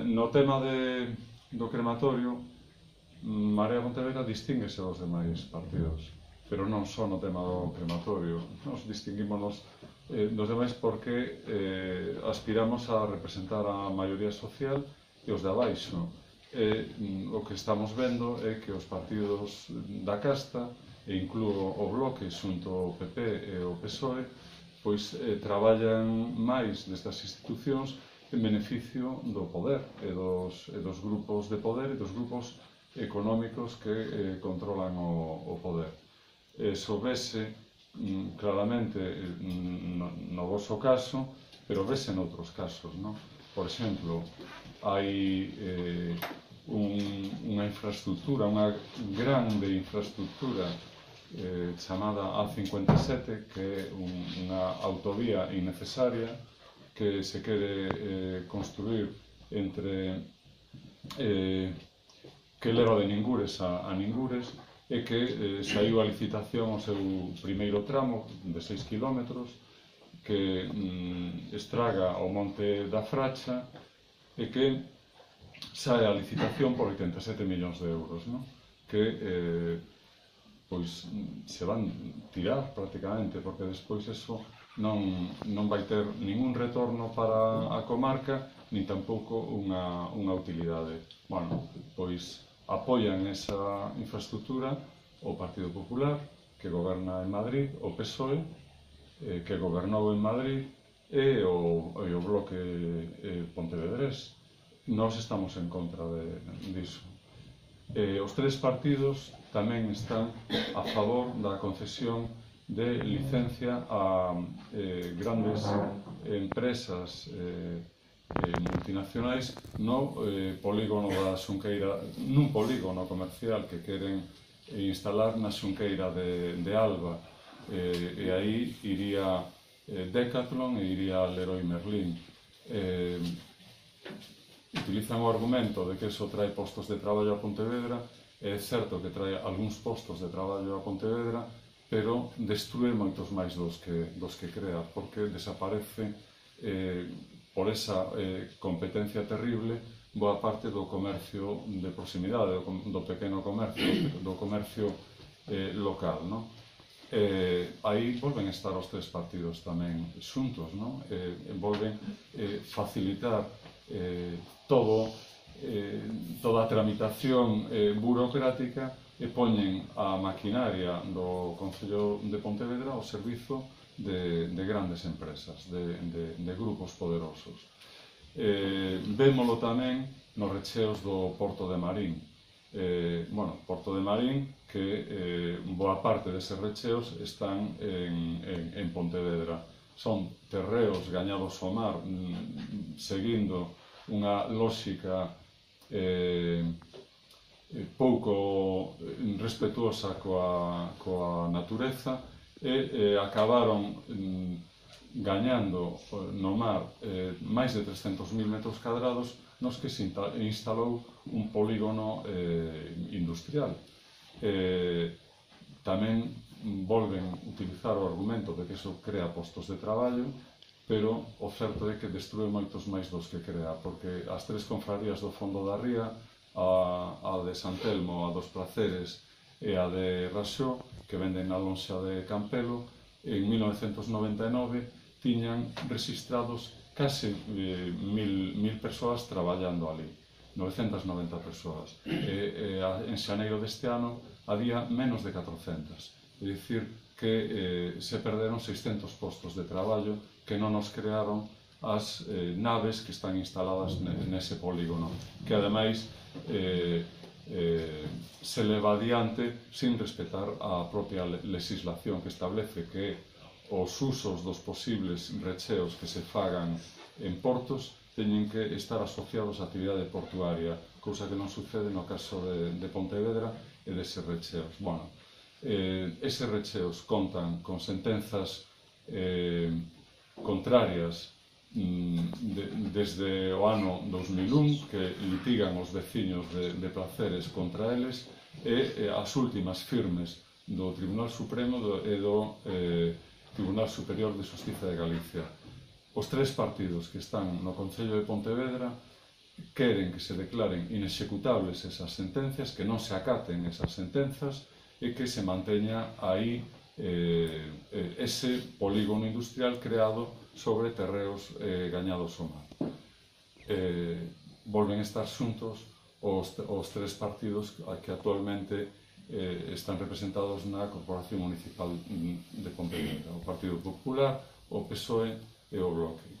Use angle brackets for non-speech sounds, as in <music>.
no tema de, do crematorio, Marea Pontevedra distinguese dos demais partidos, pero non só no tema do crematorio. Nos distinguímonos eh, dos demais porque eh, aspiramos a representar a maioría social e os de abaixo. Eh, o que estamos vendo é que os partidos da casta, e incluo o Bloque xunto ao PP e o PSOE, pois eh, traballan máis destas institucións en beneficio do poder e dos, e dos grupos de poder e dos grupos económicos que eh, controlan o, o poder. E soubese mm, claramente, mm, no, no vosso caso, pero vese noutros casos, non? Por exemplo, hai eh, un, unha infraestructura, unha grande infraestructura eh, chamada A57, que é un, unha autovía innecesaria, que se quere eh, construir entre eh, que leva de Ningures a, a Ningures e que eh, saiu a licitación o seu primeiro tramo de 6 km que mm, estraga o monte da Fracha e que sae a licitación por 87 millóns de euros, non? que eh, pois se van tirar prácticamente, porque despois eso non, non vai ter ningún retorno para a comarca, ni tampouco unha, unha utilidade. Bueno, pois apoian esa infraestructura o Partido Popular, que goberna en Madrid, o PSOE, eh, que gobernou en Madrid, e o, e o bloque eh, Pontevedrés. Nós estamos en contra de, disso. Eh, os tres partidos tamén están a favor da concesión de licencia a eh, grandes empresas eh, eh, multinacionais no eh, polígono da Xunqueira, nun polígono comercial que queren instalar na Xunqueira de, de Alba eh, e aí iría eh, Decathlon e iría Leroy Merlin. Eh, utilizan o argumento de que eso trae postos de traballo a Pontevedra, é certo que trae algúns postos de traballo a Pontevedra, pero destrue moitos máis dos que, dos que crea, porque desaparece eh, por esa eh, competencia terrible boa parte do comercio de proximidade, do, do pequeno comercio, <coughs> do comercio eh, local, non? eh, aí volven estar os tres partidos tamén xuntos, non? Eh, volven eh, facilitar eh, todo eh, toda a tramitación eh, burocrática e poñen a maquinaria do Concello de Pontevedra ao servizo de, de grandes empresas, de, de, de grupos poderosos. Eh, vémolo tamén nos recheos do Porto de Marín. Eh, bueno, Porto de Marín, que eh, boa parte deses recheos están en, en, en Pontevedra. Son terreos gañados ao mar, mm, seguindo unha lógica eh, eh, pouco eh, respetuosa coa, coa natureza e eh, acabaron mm, gañando eh, no mar eh, máis de 300.000 metros cadrados nos que se instalou un polígono eh, industrial. Eh, tamén volven utilizar o argumento de que eso crea postos de traballo, pero o certo é que destrue moitos máis dos que crea, porque as tres confrarías do fondo da ría, a, a de San Telmo, a dos Placeres e a de Raxó, que venden na lonxa de Campelo, en 1999 tiñan registrados case eh, mil, mil persoas traballando ali, 990 persoas. E, e a, en xaneiro deste ano había menos de 400 dicir que eh, se perderon 600 postos de traballo que non nos crearon as eh, naves que están instaladas nese polígono, que ademais eh, eh, se leva adiante sin respetar a propia legislación que establece que os usos dos posibles recheos que se fagan en portos teñen que estar asociados á actividade portuaria, cousa que non sucede no caso de, de Pontevedra e de deses recheos. Bueno, eh, eses recheos contan con sentenzas eh, contrarias mm, de, desde o ano 2001 que litigan os veciños de, de placeres contra eles e e as últimas firmes do Tribunal Supremo do, e do eh, Tribunal Superior de Justicia de Galicia. Os tres partidos que están no Concello de Pontevedra queren que se declaren inexecutables esas sentencias, que non se acaten esas sentenzas, e que se manteña aí eh, eh, ese polígono industrial creado sobre terreos eh, gañados ao mar. Eh, volven estar xuntos os, os tres partidos que actualmente eh, están representados na Corporación Municipal de Pontevedra, o Partido Popular, o PSOE e o Bloque.